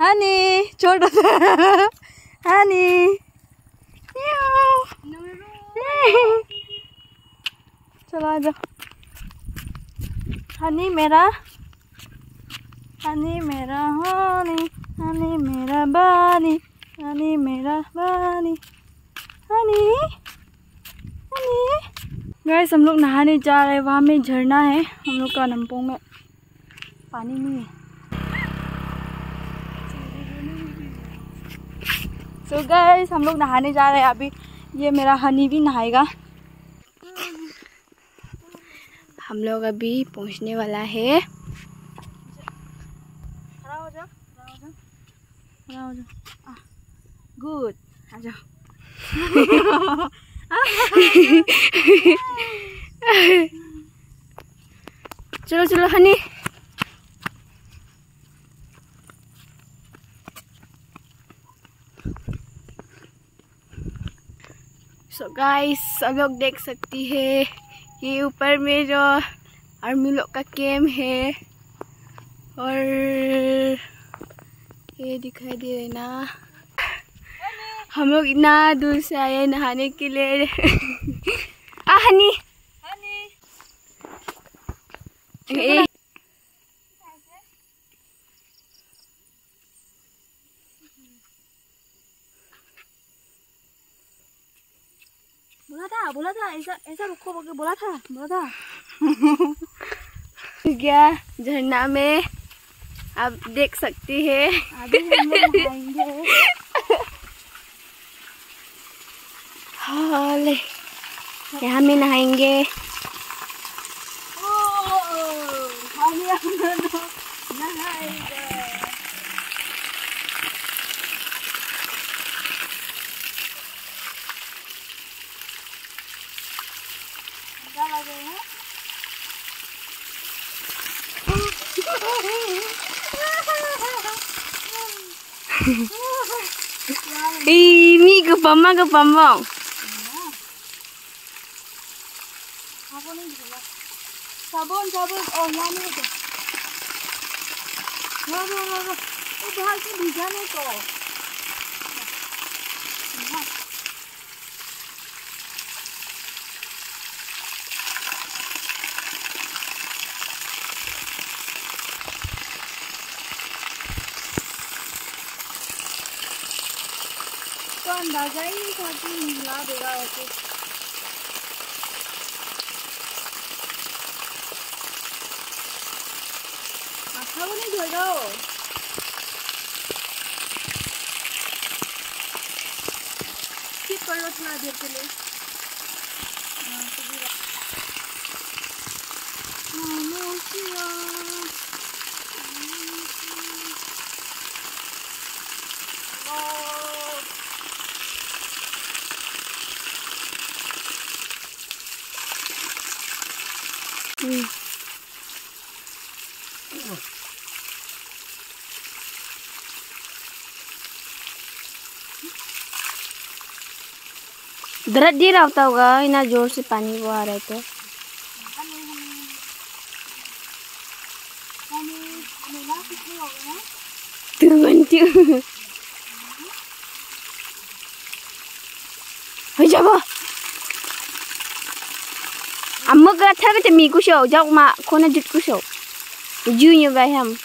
हनी छोटा सा हनी चलो आ जाओ। हनी मेरा। हनी मेरा हनी हनी मेरा बानी हनी मेरा बानी हनी हनी गैस हम लोग नहाने जा रहे हैं, वहाँ में झरना है, हम लोग का नमपोंग में पानी नहीं है। सो so गैस हम लोग नहाने जा रहे हैं अभी। ये मेरा हनी भी नहाएगा। हम लोग अभी पहुँचने वाला है। गुड आ जाओ चलो चलो हनी सो so गाइस सब लोग देख सकती है ये ऊपर में जो आर्मी लोग का कैम है और ये दिखाई दे रहे ना। हम लोग इतना दूर से आए नहाने के लिए। आ हनी। ए, बोला था बोला था ऐसा ऐसा रुको बोल बोला था बोला था गया झरना में आप देख सकती है नहाएँगे यहाँ में नहाएँगे Ini ke Bambang, ke Bambang. Sabun, sabun. Oh, nyanyi itu. Waduh, waduh. Eh, itu hal itu di sana, kok. अंदाज़ा ही नहीं था कि मिला देगा ऐसे। माथा को नहीं धोएगा वो स्किप कर लो थोड़ा देर के लिए हाँ, दर्द दे रहा होता होगा, इतना ज़ोर से पानी वो आ रहे तो। थे अम्मा गाथा भी तो मी कुछ जाओ, मा को जुट कुछ जू यू भाई हम।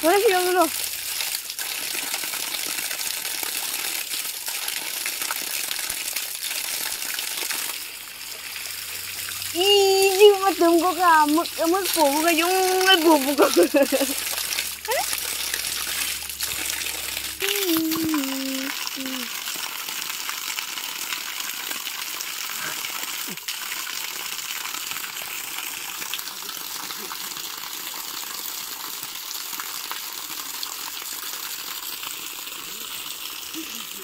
我也是弄弄。以前我种过个，没没过不过，永远过不过。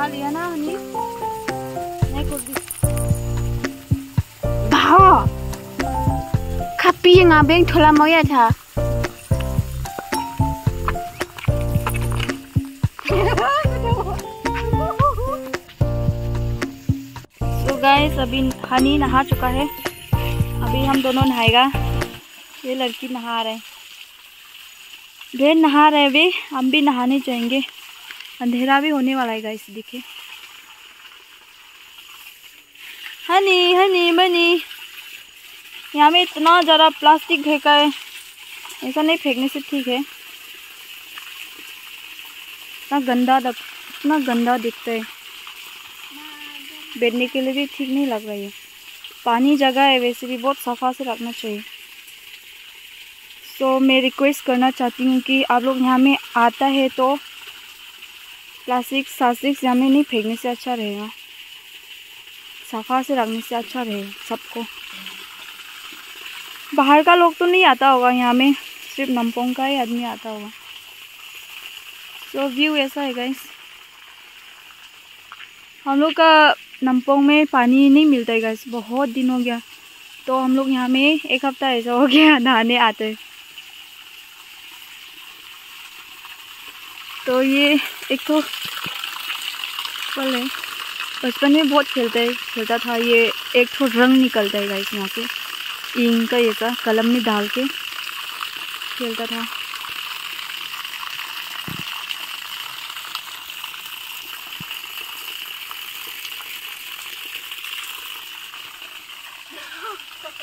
Hal ya na ni. Nai ko di. Bao. Kapi nga beng thola mo ya तो गाइस अभी हनी नहा चुका है अभी हम दोनों नहाएगा ये लड़की नहा रहे बहन नहा रहे अभी हम भी नहाने जाएँगे अंधेरा भी होने वाला है गाइस देखिए। हनी हनी बनी यहाँ में इतना ज़्यादा प्लास्टिक फेंका है ऐसा नहीं फेंकने से ठीक है। इतना गंदा लग इतना गंदा दिखता है। बैठने के लिए भी ठीक नहीं लग रहा है। पानी जगह है, वैसे भी बहुत सफ़ा से रखना चाहिए। तो मैं रिक्वेस्ट करना चाहती हूँ कि आप लोग यहाँ में आता है तो प्लास्टिक सास्टिक में नहीं फेंकने से अच्छा रहेगा। सफ़ा से रखने से अच्छा रहेगा सबको। बाहर का लोग तो नहीं आता होगा, यहाँ में सिर्फ़ नमपोंग का ही आदमी आता होगा। तो व्यू ऐसा है गाइस हम लोग का नमपोंग में पानी नहीं मिलता है गाइस बहुत दिन हो गया। तो हम लोग यहाँ में एक हफ़्ता ऐसा हो गया, नहाने आते। हैं तो ये एक तो पल है बचपन में बहुत खेलता है खेलता था ये। एक तो रंग निकलता है गाइस यहाँ से। इंक का ये का कलम में डाल के खेलता था।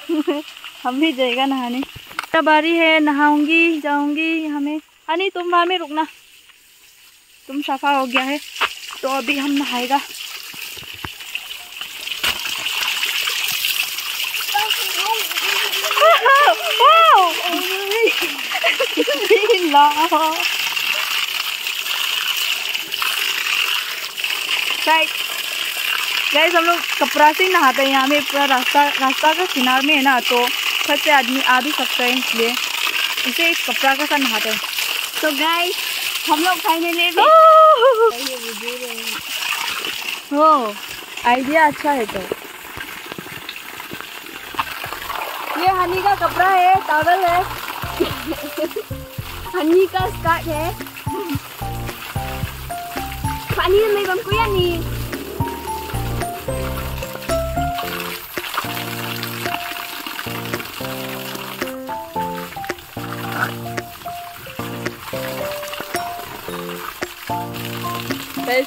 हम भी जाएगा नहाने। बारी है? नहाऊँगी, जाऊँगी हमें हनी तुम वहाँ में रुकना। तुम सफ़ा हो गया है तो अभी हम नहाएगा। गैस हम लोग कपड़ा से ही नहाते हैं, यहाँ में पूरा रास्ता रास्ता का किनार में है ना तो फट से आदमी आ भी सकता है इसलिए। इसे कपड़ा के साथ नहाते हैं। तो गाइस हम लोग फाइनली हो आइडिया अच्छा है तो. ये हनी का कपड़ा है टॉवल है. हनी का स्कर्ट है. पानी में बमको या नहीं?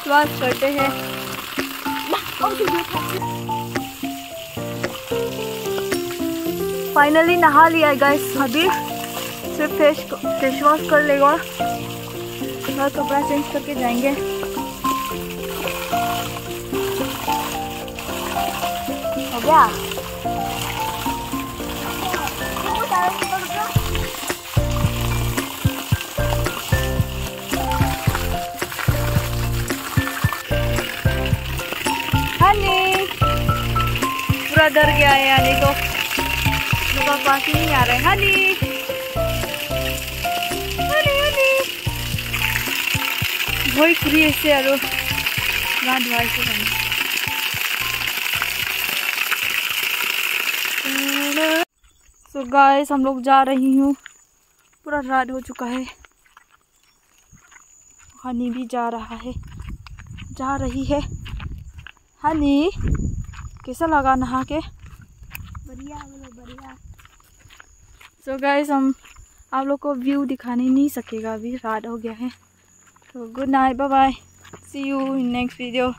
फेस वॉश करते हैं। फाइनली नहा लिया गाइस अभी सिर्फ़ फेस फेस वॉश कर लेगा। और कपड़ा चेंज करके जाएँगे। हो गया? थोड़ा डर गया है अली को पास नहीं आ रहे हनी। भोई खुरी ऐसे अरो रात भाई से बनी सो गाइस हम लोग जा रही हूँ। पूरा रात हो चुका है। हनी भी जा रहा है। जा रही है। हनी। कैसा लगा नहा के? बढ़िया बोलो बढ़िया। सो गाइस हम आप लोग को व्यू दिखाने नहीं सकेगा अभी रात हो गया है। तो good night bye bye see you in next video